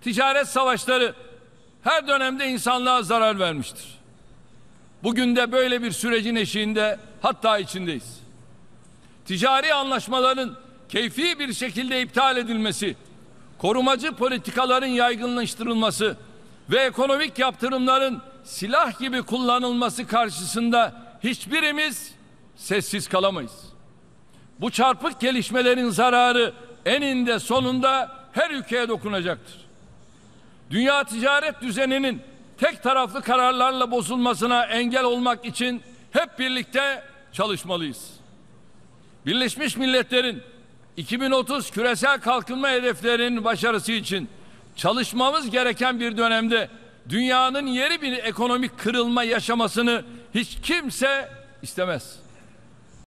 Ticaret savaşları her dönemde insanlığa zarar vermiştir. Bugün de böyle bir sürecin eşiğinde hatta içindeyiz. Ticari anlaşmaların keyfi bir şekilde iptal edilmesi, korumacı politikaların yaygınlaştırılması ve ekonomik yaptırımların silah gibi kullanılması karşısında hiçbirimiz sessiz kalamayız. Bu çarpık gelişmelerin zararı eninde sonunda her ülkeye dokunacaktır. Dünya ticaret düzeninin tek taraflı kararlarla bozulmasına engel olmak için hep birlikte çalışmalıyız. Birleşmiş Milletler'in 2030 küresel kalkınma hedeflerinin başarısı için çalışmamız gereken bir dönemde dünyanın yeri bir ekonomik kırılma yaşamasını hiç kimse istemez.